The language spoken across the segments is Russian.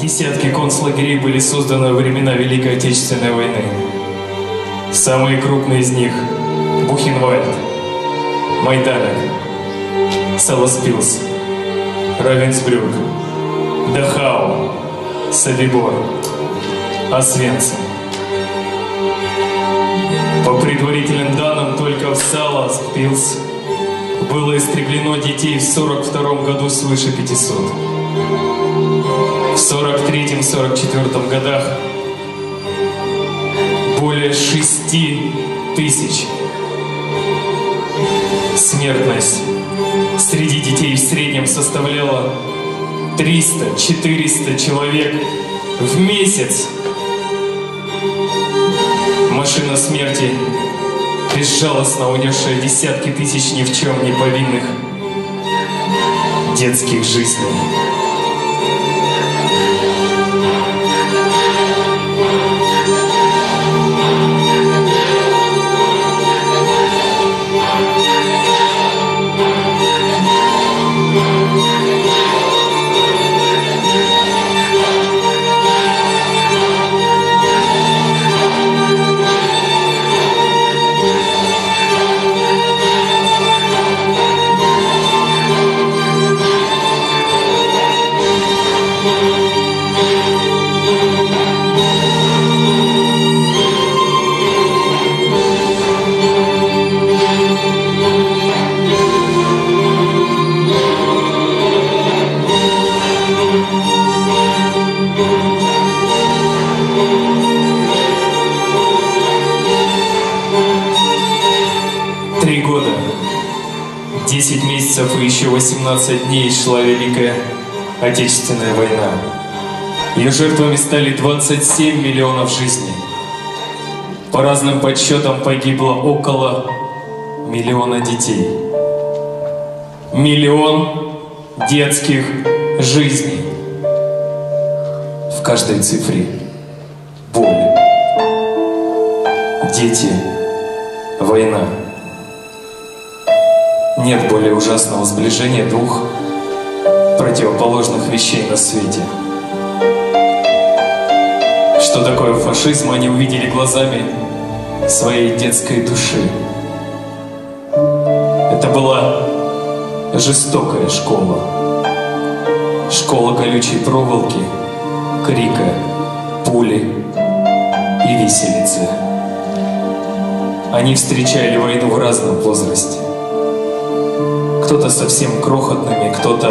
десятки концлагерей были созданы во времена Великой Отечественной войны. Самые крупные из них – Бухенвальд, Майданек, Саласпилс, Равенсбрюк, Дахау, Собибор, Освенцим. По предварительным данным, только в Саласпилс было истреблено детей в 42 году свыше 500. В 43-44 годах более 6 тысяч. Смертность среди детей в среднем составляла 300-400 человек в месяц. Машина смерти безжалостно унесшая десятки тысяч ни в чем не повинных детских жизней. 10 месяцев и еще 18 дней шла Великая Отечественная война. Ее жертвами стали 27 миллионов жизней. По разным подсчетам погибло около миллиона детей. Миллион детских жизней. В каждой цифре боль. Дети. Война. Нет более ужасного сближения двух противоположных вещей на свете. Что такое фашизм, они увидели глазами своей детской души. Это была жестокая школа. Школа колючей проволоки, крика, пули и виселицы. Они встречали войну в разном возрасте. Кто-то совсем крохотными, кто-то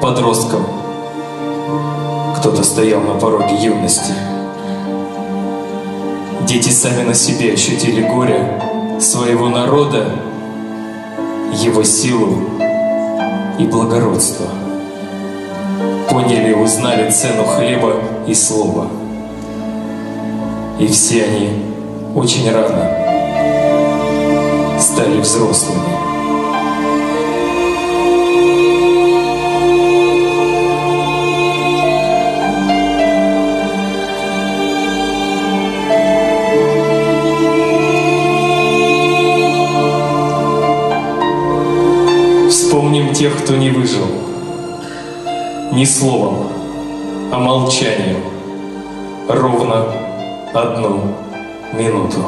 подростком, кто-то стоял на пороге юности. Дети сами на себе ощутили горе своего народа, его силу и благородство. Поняли и узнали цену хлеба и слова. И все они очень рано стали взрослыми. Тех, кто не выжил. Не словом, а молчанием. Ровно одну минуту.